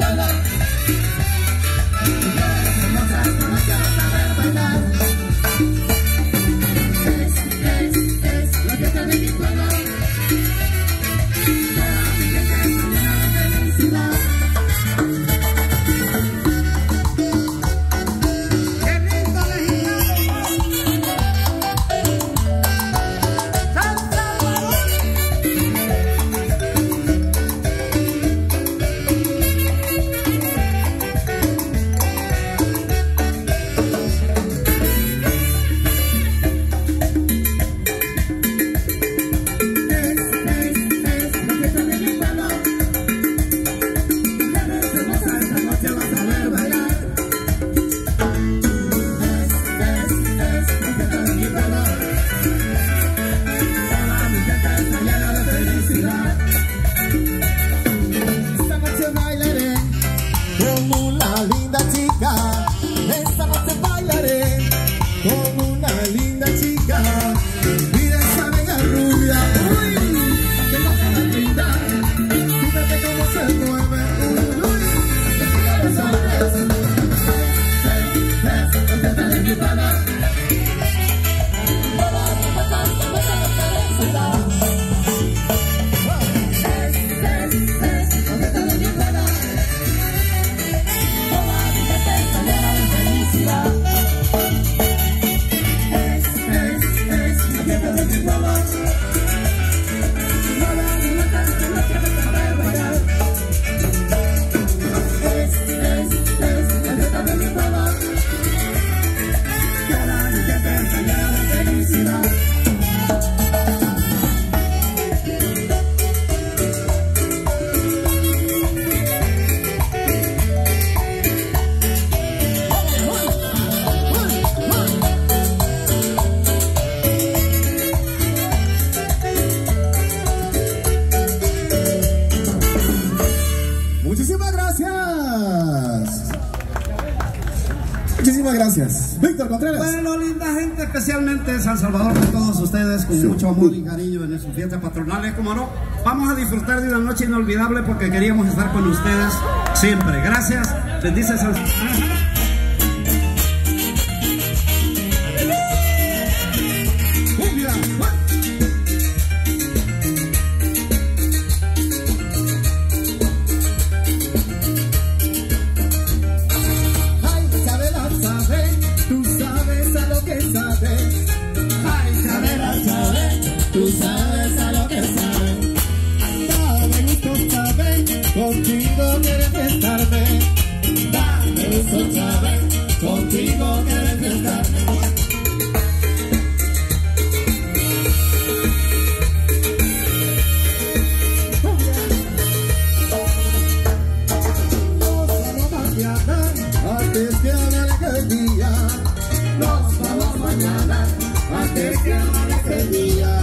la la. Víctor Contreras. Bueno, linda gente, especialmente San Salvador, con todos ustedes, con mucho amor y cariño en sus fiestas patronales, como no. Vamos a disfrutar de una noche inolvidable porque queríamos estar con ustedes siempre. Gracias, bendice San Salvador. contigo quieres estarme. Dame eso, Chávez, contigo quieres estarme. antes que amanezca el día. Nos vamos mañana antes que amanezca el día.